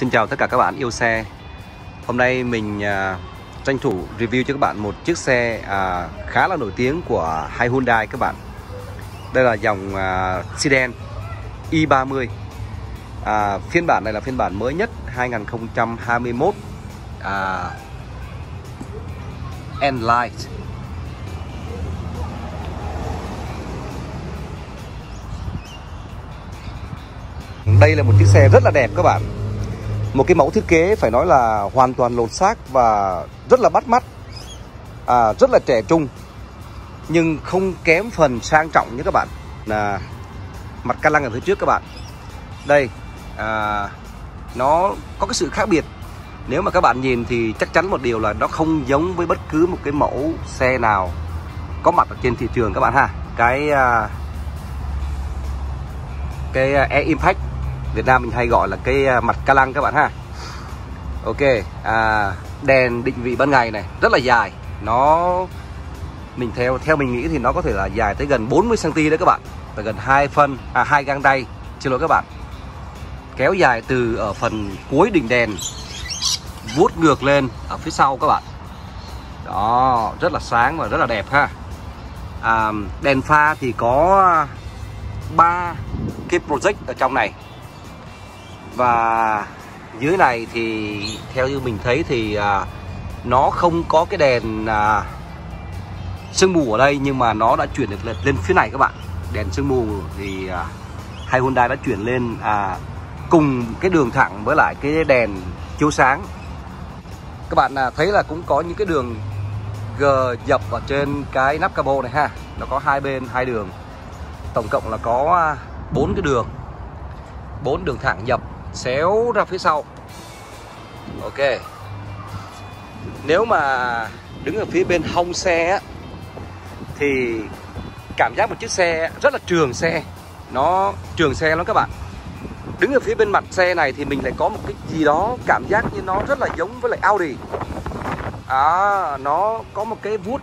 Xin chào tất cả các bạn yêu xe. Hôm nay mình à, tranh thủ review cho các bạn một chiếc xe à, khá là nổi tiếng của hai Hyundai các bạn. Đây là dòng à, sedan i30 à, Phiên bản này là phiên bản mới nhất 2021 à, N-Light Đây là một chiếc xe rất là đẹp các bạn. Một cái mẫu thiết kế phải nói là hoàn toàn lột xác và rất là bắt mắt. À, Rất là trẻ trung Nhưng không kém phần sang trọng như các bạn. Là Mặt ca lăng ở phía trước các bạn. Đây à, Nó có cái sự khác biệt. Nếu mà các bạn nhìn thì chắc chắn một điều là nó không giống với bất cứ một cái mẫu xe nào Có mặt ở trên thị trường các bạn ha. Cái à, cái à, e-impact Việt Nam mình hay gọi là cái à, mặt ca lăng các bạn ha. Ok à, đèn định vị ban ngày này rất là dài. Nó mình theo theo mình nghĩ thì nó có thể là dài tới gần 40 cm đấy các bạn. Và gần hai phân à hai gang tay. Xin lỗi các bạn. Kéo dài từ ở phần cuối đỉnh đèn vuốt ngược lên ở phía sau các bạn. Đó rất là sáng và rất là đẹp ha. À, đèn pha thì có ba cái project ở trong này và dưới này thì theo như mình thấy thì à, nó không có cái đèn à, sương mù ở đây nhưng mà nó đã chuyển được lên, lên phía này các bạn. Đèn sương mù thì à, hay Hyundai đã chuyển lên à, cùng cái đường thẳng với lại cái đèn chiếu sáng. Các bạn à, thấy là cũng có những cái đường G dập ở trên cái nắp capo này ha. Nó có hai bên hai đường. Tổng cộng là có à, bốn cái đường. Bốn đường thẳng dập xéo ra phía sau. Ok. Nếu mà đứng ở phía bên hông xe á thì cảm giác một chiếc xe rất là trường xe. Nó trường xe lắm các bạn. Đứng ở phía bên mặt xe này thì mình lại có một cái gì đó cảm giác như nó rất là giống với lại Audi. À, nó có một cái vuốt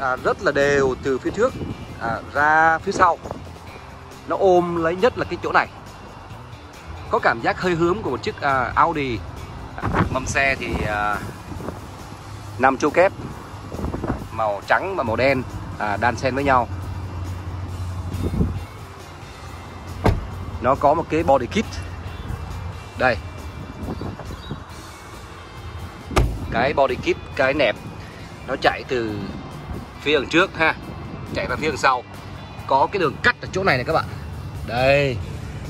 à, rất là đều từ phía trước à, ra phía sau. Nó ôm lấy nhất là cái chỗ này có cảm giác hơi hướng của một chiếc uh, Audi. Mâm xe thì à, uh, 5 châu kép màu trắng và màu đen uh, đan xen với nhau. Nó có một cái body kit. Đây. Cái body kit cái nẹp nó chạy từ phía đằng trước ha chạy ra phía đằng sau. Có cái đường cắt ở chỗ này này các bạn. Đây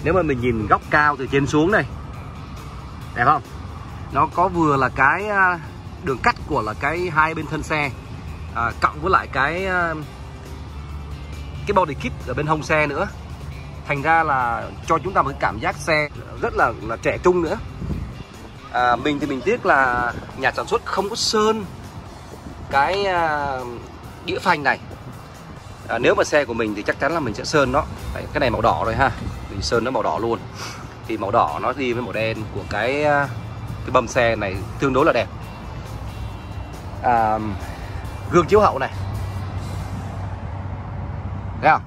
nếu mà mình nhìn góc cao từ trên xuống đây đẹp không? Nó có vừa là cái à, đường cắt của là cái hai bên thân xe à, cộng với lại cái à, cái body kit ở bên hông xe nữa. Thành ra là cho chúng ta một cái cảm giác xe rất là là trẻ trung nữa. À, mình thì mình tiếc là nhà sản xuất không có sơn cái à, đĩa phanh này. À, nếu mà xe của mình thì chắc chắn là mình sẽ sơn nó. Đấy, cái này màu đỏ rồi ha thì sơn nó màu đỏ luôn. Thì màu đỏ nó đi với màu đen của cái à, cái bầm xe này tương đối là đẹp. À, gương chiếu hậu này. Thấy không?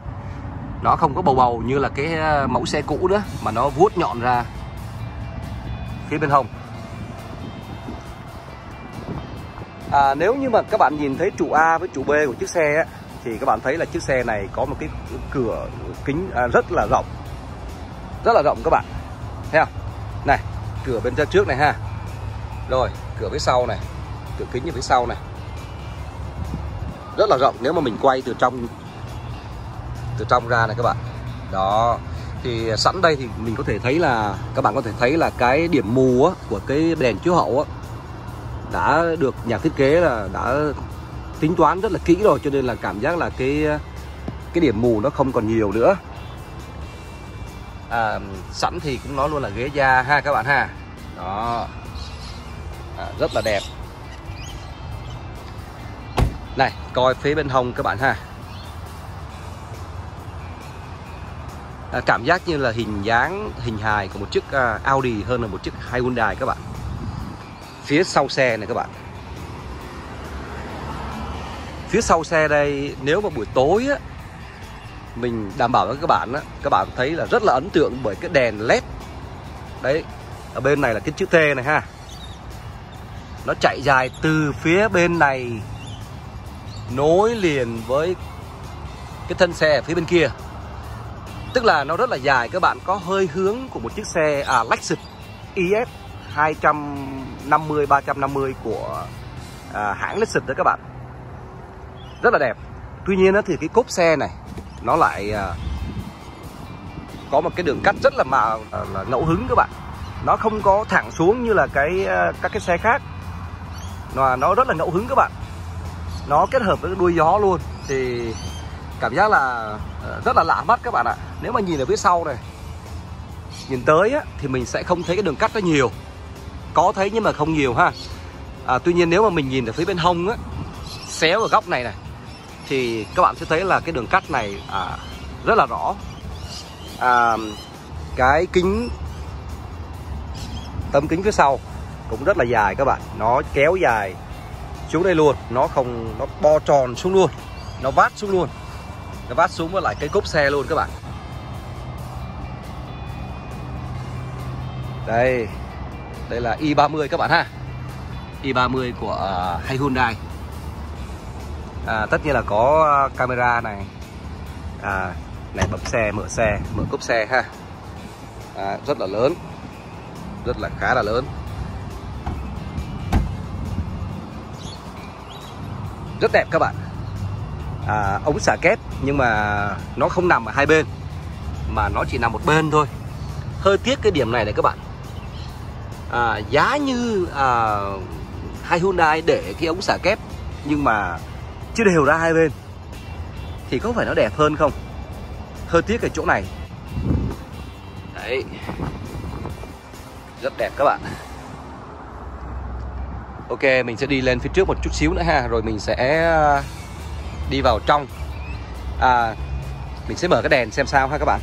Nó không có bầu bầu như là cái à, mẫu xe cũ nữa mà nó vuốt nhọn ra phía bên hông. À, nếu như mà các bạn nhìn thấy trụ A với trụ B của chiếc xe á, thì các bạn thấy là chiếc xe này có một cái cửa kính à, rất là rộng rất là rộng các bạn. Thấy không? Này cửa bên trước này ha. Rồi cửa phía sau này cửa kính ở phía sau này. Rất là rộng nếu mà mình quay từ trong từ trong ra này các bạn. Đó thì sẵn đây thì mình có thể thấy là các bạn có thể thấy là cái điểm mù á, của cái đèn chiếu hậu á, đã được nhà thiết kế là đã tính toán rất là kỹ rồi cho nên là cảm giác là cái cái điểm mù nó không còn nhiều nữa à, sẵn thì cũng nói luôn là ghế da ha các bạn ha. Đó. À, rất là đẹp. Này coi phía bên hông các bạn ha. À, cảm giác như là hình dáng hình hài của một chiếc uh, Audi hơn là một chiếc Hyundai các bạn. Phía sau xe này các bạn. Phía sau xe đây nếu mà buổi tối á mình đảm bảo với các bạn á các bạn thấy là rất là ấn tượng bởi cái đèn led. Đấy ở bên này là cái chữ T này ha. Nó chạy dài từ phía bên này nối liền với cái thân xe ở phía bên kia. Tức là nó rất là dài các bạn có hơi hướng của một chiếc xe à Lexus IS 250 350 của à, hãng Lexus đó các bạn. Rất là đẹp. Tuy nhiên thì cái cốp xe này nó lại à, có một cái đường cắt rất là mà à, là ngẫu hứng các bạn. Nó không có thẳng xuống như là cái à, các cái xe khác. Mà nó rất là ngẫu hứng các bạn. Nó kết hợp với đuôi gió luôn. Thì cảm giác là rất là lạ mắt các bạn ạ. Nếu mà nhìn ở phía sau này nhìn tới á, thì mình sẽ không thấy cái đường cắt nó nhiều. Có thấy nhưng mà không nhiều ha. À, tuy nhiên nếu mà mình nhìn ở phía bên hông á xéo ở góc này này thì các bạn sẽ thấy là cái đường cắt này à, rất là rõ. À, cái kính tấm kính phía sau cũng rất là dài các bạn. Nó kéo dài xuống đây luôn nó không nó bo tròn xuống luôn nó vát xuống luôn nó vát xuống với lại cái cốp xe luôn các bạn. Đây đây là i30 các bạn ha. i30 của uh, Hyundai à, tất nhiên là có à, camera này. À, này bấm xe mở xe mở cốp xe ha. À, rất là lớn. Rất là khá là lớn. Rất đẹp các bạn. À, ống xả kép nhưng mà nó không nằm ở hai bên mà nó chỉ nằm một bên thôi. Hơi tiếc cái điểm này này các bạn. À, giá như à, hai Hyundai để cái ống xả kép nhưng mà chưa đều ra hai bên. Thì có phải nó đẹp hơn không? Hơi tiếc ở chỗ này. Đấy. Rất đẹp các bạn. Ok mình sẽ đi lên phía trước một chút xíu nữa ha. Rồi mình sẽ à, đi vào trong. À, mình sẽ mở cái đèn xem sao ha các bạn.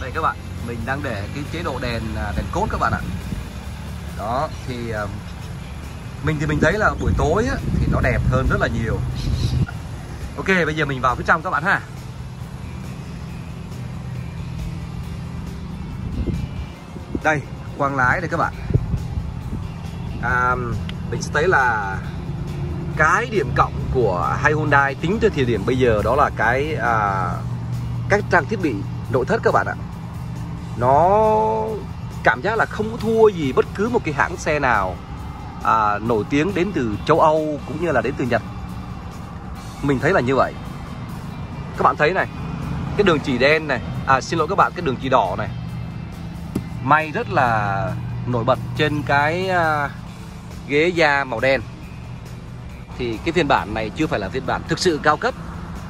Đây các bạn mình đang để cái chế độ đèn à, đèn cốt các bạn ạ. Đó thì uh, mình thì mình thấy là buổi tối á, thì nó đẹp hơn rất là nhiều. Ok bây giờ mình vào phía trong các bạn ha. Đây quang lái đây các bạn. À, mình sẽ thấy là cái điểm cộng của hai Hyundai tính tới thời điểm bây giờ đó là cái à, các trang thiết bị nội thất các bạn ạ. Nó cảm giác là không có thua gì bất cứ một cái hãng xe nào à, nổi tiếng đến từ châu Âu cũng như là đến từ Nhật. Mình thấy là như vậy. Các bạn thấy này cái đường chỉ đen này à xin lỗi các bạn cái đường chỉ đỏ này may rất là nổi bật trên cái à, ghế da màu đen. Thì cái phiên bản này chưa phải là phiên bản thực sự cao cấp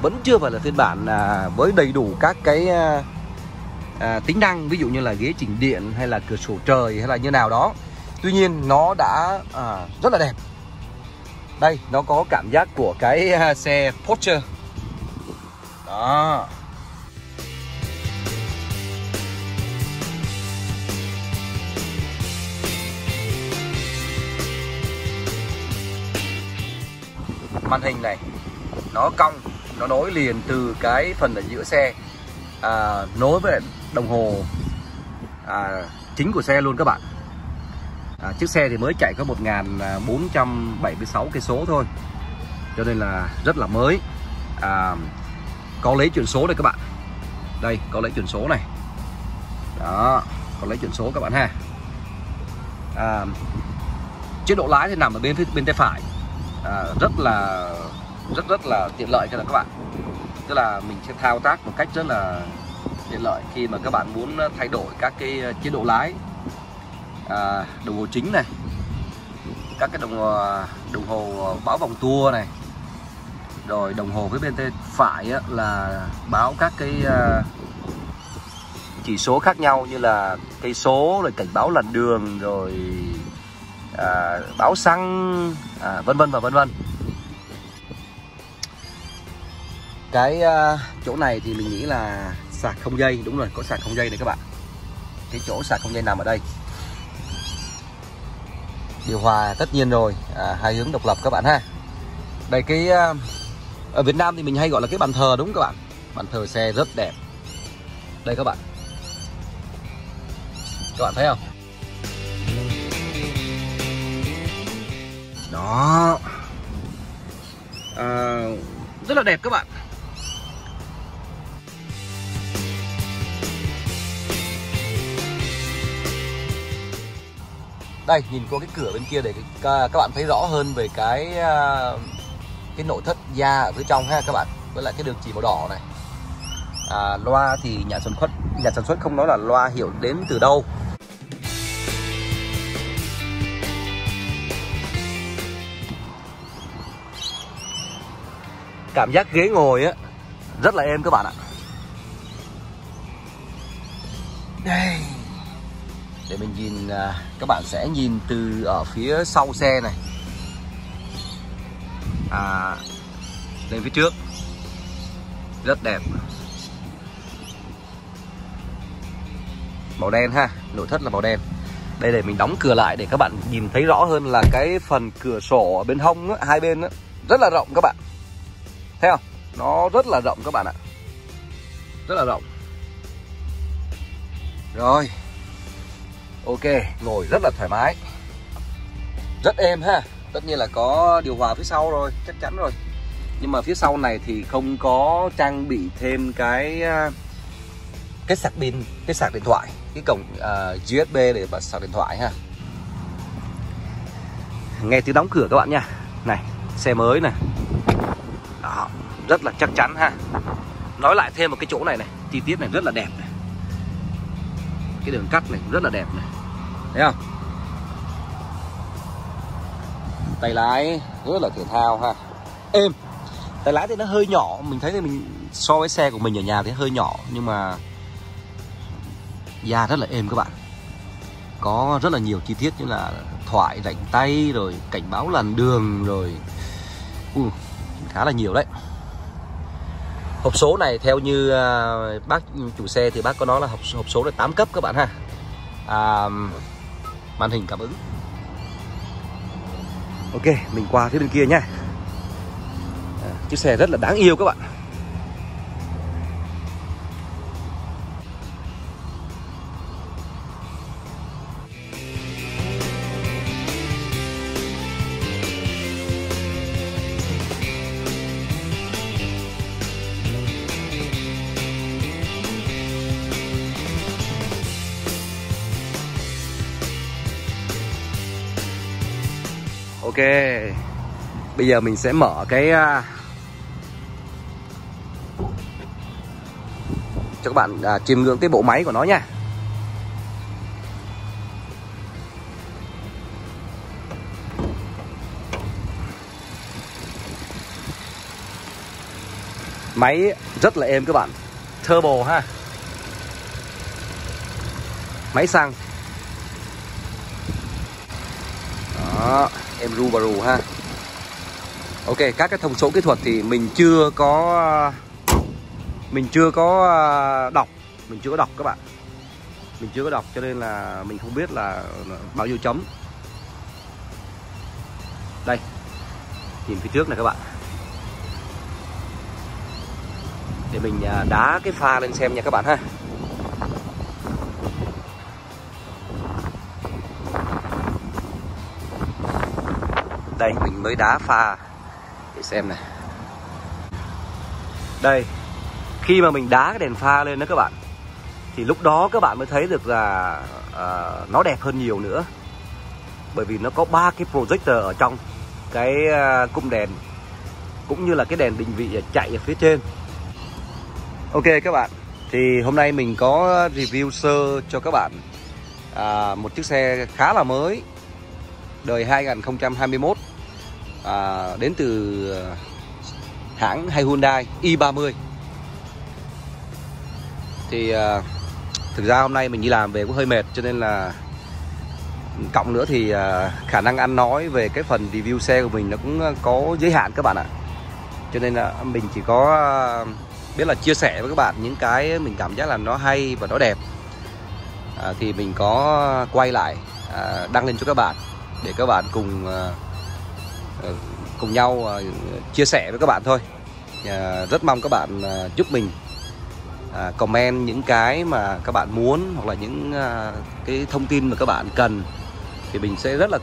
vẫn chưa phải là phiên bản à, với đầy đủ các cái à, à, tính năng ví dụ như là ghế chỉnh điện hay là cửa sổ trời hay là như nào đó tuy nhiên nó đã à, rất là đẹp. Đây nó có cảm giác của cái à, xe Porsche. Đó. Màn hình này nó cong nó nối liền từ cái phần ở giữa xe à, nối với đồng hồ à, chính của xe luôn các bạn à, chiếc xe thì mới chạy có 1.476 à, cây số thôi. Cho nên là rất là mới. À, có lấy chuyển số đây các bạn. Đây có lấy chuyển số này. Đó có lấy chuyển số các bạn ha. À, chế độ lái thì nằm ở bên bên tay phải. À, rất là rất rất là tiện lợi cho các bạn tức là mình sẽ thao tác một cách rất là tiện lợi khi mà các bạn muốn thay đổi các cái à, chế độ lái à, đồng hồ chính này. Các cái đồng à, đồng hồ à, báo vòng tua này. Rồi đồng hồ với bên tay phải á, là báo các cái à, chỉ số khác nhau như là cây số rồi cảnh báo làn đường rồi à, báo xăng à, vân vân và vân vân. Cái uh, chỗ này thì mình nghĩ là sạc không dây. Đúng rồi có sạc không dây này các bạn. Cái chỗ sạc không dây nằm ở đây điều hòa tất nhiên rồi. À, hai hướng độc lập các bạn ha. Đây cái à, ở Việt Nam thì mình hay gọi là cái bàn thờ đúng các bạn? Bàn thờ xe rất đẹp. Đây các bạn. Các bạn thấy không? Đó. À, rất là đẹp các bạn. Đây nhìn qua cái cửa bên kia để các bạn thấy rõ hơn về cái à, cái nội thất da ở phía trong ha các bạn. Với lại cái đường chỉ màu đỏ này. À, loa thì nhà sản xuất nhà sản xuất không nói là loa hiểu đến từ đâu. Cảm giác ghế ngồi á rất là êm các bạn ạ. Đây để mình nhìn à, các bạn sẽ nhìn từ ở phía sau xe này. À, lên phía trước. Rất đẹp. Màu đen ha nội thất là màu đen. Đây để mình đóng cửa lại để các bạn nhìn thấy rõ hơn là cái phần cửa sổ ở bên hông á, hai bên á, rất là rộng các bạn. Thấy không? Nó rất là rộng các bạn ạ. Rất là rộng. Rồi ok ngồi rất là thoải mái. Rất êm ha. Tất nhiên là có điều hòa phía sau rồi chắc chắn rồi. Nhưng mà phía sau này thì không có trang bị thêm cái à, cái sạc pin cái sạc điện thoại cái cổng uh, USB để bật sạc điện thoại ha. Nghe tiếng đóng cửa các bạn nha. Này xe mới này. Đó rất là chắc chắn ha. Nói lại thêm một cái chỗ này này chi tiết này rất là đẹp này. Cái đường cắt này rất là đẹp này thấy không? Tay lái rất là thể thao ha. Êm tay lái thì nó hơi nhỏ. Mình thấy thì mình so với xe của mình ở nhà thì hơi nhỏ nhưng mà da rất là êm các bạn. Có rất là nhiều chi tiết như là thoại rảnh tay rồi cảnh báo làn đường rồi uh, khá là nhiều đấy. Hộp số này theo như uh, bác chủ xe thì bác có nói là hộp, hộp số là 8 cấp các bạn ha. À, màn hình cảm ứng. Ok mình qua phía bên kia nhé. À, chiếc xe rất là đáng yêu các bạn. Ok. Bây giờ mình sẽ mở cái à, Cho các bạn à, chiêm ngưỡng cái bộ máy của nó nha. Máy rất là êm các bạn. Turbo ha. Máy xăng. Đó em ru bà rù ha. Ok, các cái thông số kỹ thuật thì mình chưa có, mình chưa có à, đọc. Mình chưa có đọc các bạn. Mình chưa có đọc cho nên là mình không biết là bao nhiêu chấm. Đây, nhìn phía trước này các bạn. Để mình à, đá cái pha lên xem nha các bạn ha. Đây mình mới đá pha. Để xem này. Đây khi mà mình đá cái đèn pha lên đó các bạn thì lúc đó các bạn mới thấy được là uh, nó đẹp hơn nhiều nữa. Bởi vì nó có ba cái projector ở trong cái uh, cung đèn cũng như là cái đèn định vị chạy ở phía trên. Ok các bạn thì hôm nay mình có review sơ cho các bạn à, một chiếc xe khá là mới đời 2021 à, đến từ hãng Hay Hyundai i30 thì à, thực ra hôm nay mình đi làm về cũng hơi mệt cho nên là cộng nữa thì à, khả năng ăn nói về cái phần review xe của mình nó cũng có giới hạn các bạn ạ. Cho nên là mình chỉ có à, biết là chia sẻ với các bạn những cái mình cảm giác là nó hay và nó đẹp. À, thì mình có quay lại à, đăng lên cho các bạn để các bạn cùng à, Ờ, cùng nhau ờ, chia sẻ với các bạn thôi. Ờ, rất mong các bạn giúp mình à, comment những cái mà các bạn muốn hoặc là những cái thông tin mà các bạn cần thì mình sẽ rất là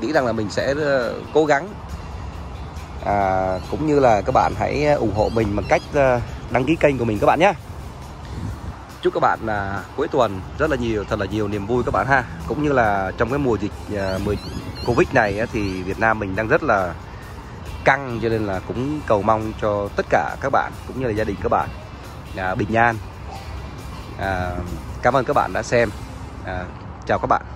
nghĩ rằng là mình sẽ cố gắng. À, cũng như là các bạn hãy ủng hộ mình bằng cách đăng ký kênh của mình các bạn nhé chúc các bạn là cuối tuần rất là nhiều thật là nhiều niềm vui các bạn ha. Cũng như là trong cái mùa dịch uh, covid này thì Việt Nam mình đang rất là căng cho nên là cũng cầu mong cho tất cả các bạn cũng như là gia đình các bạn à, bình an. À, cảm ơn các bạn đã xem. À, chào các bạn.